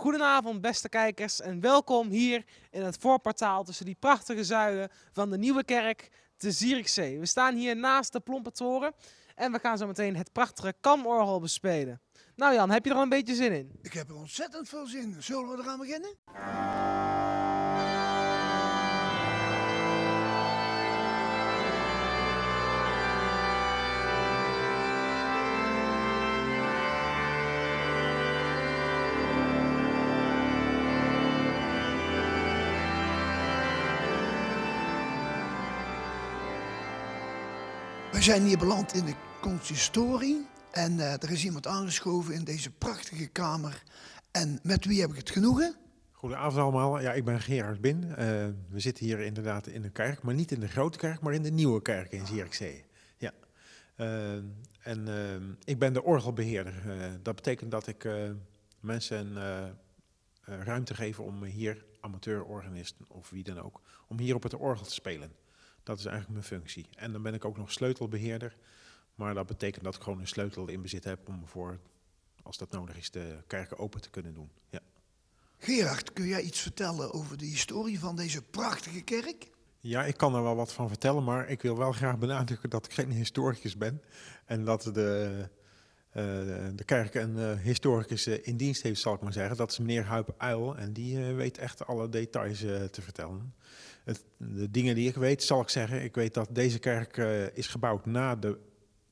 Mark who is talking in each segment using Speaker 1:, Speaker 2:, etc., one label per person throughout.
Speaker 1: Goedenavond beste kijkers en welkom hier in het voorportaal tussen die prachtige zuilen van de Nieuwe Kerk te Zierikzee. We staan hier naast de Plompe Toren en we gaan zo meteen het prachtige kamorgel bespelen. Nou Jan, heb je er al een beetje zin in?
Speaker 2: Ik heb er ontzettend veel zin in. Zullen we eraan beginnen? We zijn hier beland in de consistorie en eh, er is iemand aangeschoven in deze prachtige kamer. En met wie heb ik het genoegen?
Speaker 3: Goedenavond allemaal. Ja, ik ben Gerard Bin. Uh, we zitten hier inderdaad in de kerk, maar niet in de grote kerk, maar in de nieuwe kerk in Zierikzee. Ja. Uh, en ik ben de orgelbeheerder. dat betekent dat ik mensen ruimte geef om hier amateurorganisten of wie dan ook, om hier op het orgel te spelen. Dat is eigenlijk mijn functie. En dan ben ik ook nog sleutelbeheerder. Maar dat betekent dat ik gewoon een sleutel in bezit heb om voor, als dat nodig is, de kerken open te kunnen doen. Ja.
Speaker 2: Gerard, kun jij iets vertellen over de historie van deze prachtige kerk?
Speaker 3: Ja, ik kan er wel wat van vertellen, maar ik wil wel graag benadrukken dat ik geen historicus ben. En dat de, uh, de kerk een uh, historicus uh, in dienst heeft, zal ik maar zeggen. Dat is meneer Huip Uil en die weet echt alle details te vertellen. Het, de dingen die ik weet, zal ik zeggen. Ik weet dat deze kerk is gebouwd na de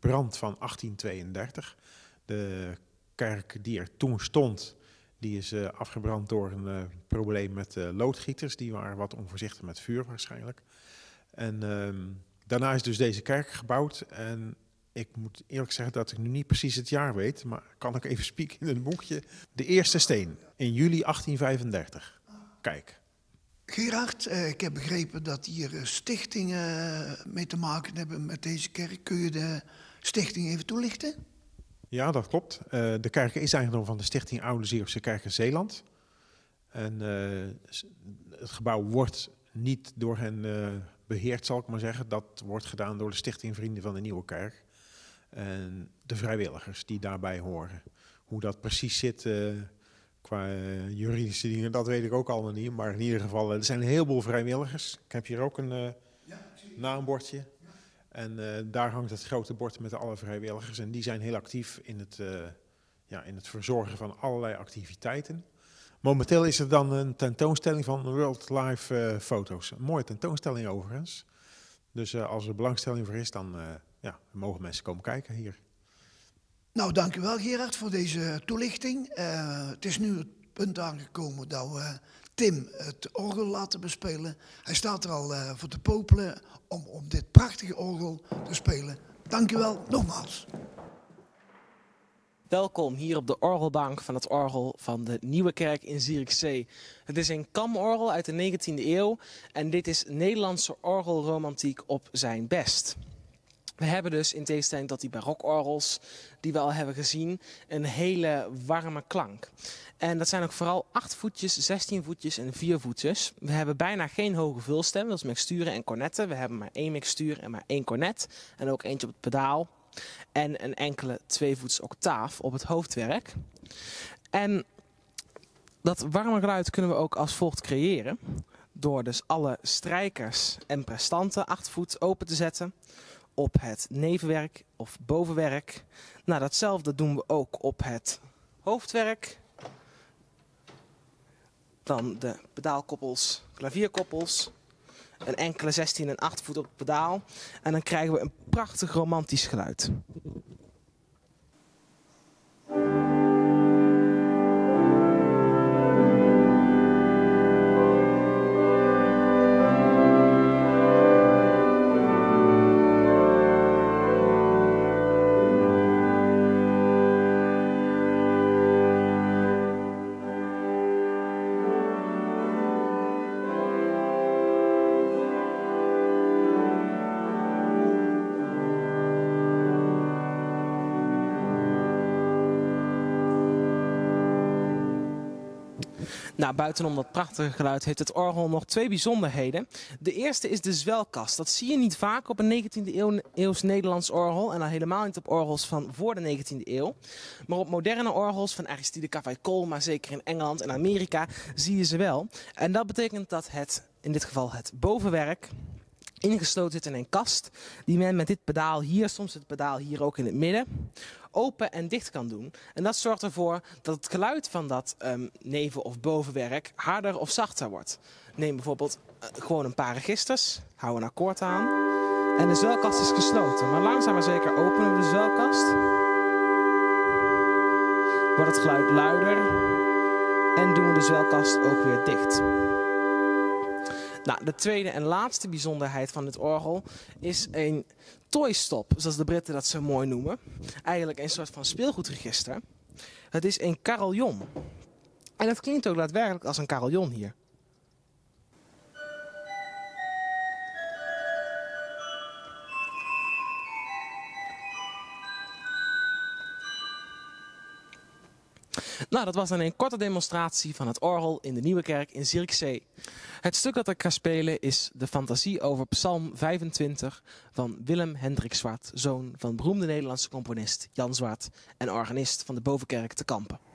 Speaker 3: brand van 1832. De kerk die er toen stond, die is afgebrand door een probleem met loodgieters. Die waren wat onvoorzichtig met vuur waarschijnlijk. En ehm, daarna is dus deze kerk gebouwd. En ik moet eerlijk zeggen dat ik nu niet precies het jaar weet, maar kan ik even spieken in het boekje. De eerste steen in juli 1835. Kijk.
Speaker 2: Gerard, ik heb begrepen dat hier stichtingen mee te maken hebben met deze kerk. Kun je de stichting even toelichten?
Speaker 3: Ja, dat klopt. De kerk is eigendom van de Stichting Oude Zeeuwse Kerk in Zeeland. En het gebouw wordt niet door hen beheerd, zal ik maar zeggen. Dat wordt gedaan door de Stichting Vrienden van de Nieuwe Kerk. En de vrijwilligers die daarbij horen. Hoe dat precies zit qua juridische dingen, dat weet ik ook allemaal niet. Maar in ieder geval, er zijn een heleboel vrijwilligers. Ik heb hier ook een naambordje. En uh, daar hangt het grote bord met alle vrijwilligers. En die zijn heel actief in het, uh, ja, in het verzorgen van allerlei activiteiten. Momenteel is er dan een tentoonstelling van World Live uh, Foto's. Een mooie tentoonstelling overigens. Dus als er belangstelling voor is, dan ja, mogen mensen komen kijken hier.
Speaker 2: Nou, dankjewel Gerard voor deze toelichting. het is nu het punt aangekomen dat we Tim het orgel laten bespelen. Hij staat er al uh, voor te popelen om, om dit prachtige orgel te spelen. Dankjewel nogmaals.
Speaker 1: Welkom hier op de orgelbank van het orgel van de Nieuwe Kerk in Zierikzee. Het is een kamorgel uit de 19e eeuw en dit is Nederlandse orgelromantiek op zijn best. We hebben dus in tegenstelling tot die barokorgels die we al hebben gezien, een hele warme klank. En dat zijn ook vooral 8 voetjes, 16 voetjes en 4 voetjes. We hebben bijna geen hoge vulstem, dat is mixturen en cornetten. We hebben maar één mixtuur en maar één cornet. En ook eentje op het pedaal. En een enkele tweevoets octaaf op het hoofdwerk. En dat warme geluid kunnen we ook als volgt creëren. Door dus alle strijkers en prestanten 8 voet open te zetten op het nevenwerk of bovenwerk. Nou, datzelfde doen we ook op het hoofdwerk. Dan de pedaalkoppels, klavierkoppels. Een enkele 16 en 8 voet op het pedaal. En dan krijgen we een prachtig romantisch geluid. Nou, buitenom dat prachtige geluid heeft het orgel nog twee bijzonderheden. De eerste is de zwelkast. Dat zie je niet vaak op een 19e eeuw, eeuws Nederlands orgel. En dan helemaal niet op orgels van voor de 19e eeuw. Maar op moderne orgels van Aristide Cavaillé maar zeker in Engeland en Amerika, zie je ze wel. En dat betekent dat het, in dit geval het bovenwerk, ingesloten zit in een kast. Die men met dit pedaal hier, soms het pedaal hier ook in het midden, open en dicht kan doen. En dat zorgt ervoor dat het geluid van dat um, neven- of bovenwerk harder of zachter wordt. Neem bijvoorbeeld uh, gewoon een paar registers, hou een akkoord aan. En de zwelkast is gesloten. Maar langzaam maar zeker openen we de zwelkast. Wordt het geluid luider. En doen we de zwelkast ook weer dicht. Nou, de tweede en laatste bijzonderheid van dit orgel is een toystop, zoals de Britten dat zo mooi noemen. Eigenlijk een soort van speelgoedregister. Het is een carillon. En het klinkt ook daadwerkelijk als een carillon hier. Nou, dat was dan een korte demonstratie van het orgel in de Nieuwe Kerk in Zierikzee. Het stuk dat ik ga spelen is de fantasie over Psalm 25 van Willem Hendrik Zwart, zoon van beroemde Nederlandse componist Jan Zwart en organist van de Bovenkerk te Kampen.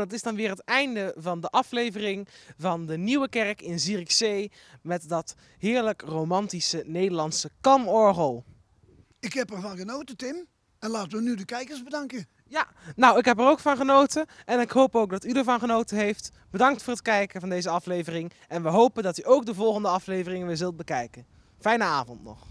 Speaker 1: Dat is dan weer het einde van de aflevering van de Nieuwe Kerk in Zierikzee met dat heerlijk romantische Nederlandse kamorgel.
Speaker 2: Ik heb ervan genoten, Tim. En laten we nu de kijkers bedanken.
Speaker 1: Ja, nou, ik heb er ook van genoten en ik hoop ook dat u ervan genoten heeft. Bedankt voor het kijken van deze aflevering en we hopen dat u ook de volgende afleveringen weer zult bekijken. Fijne avond nog.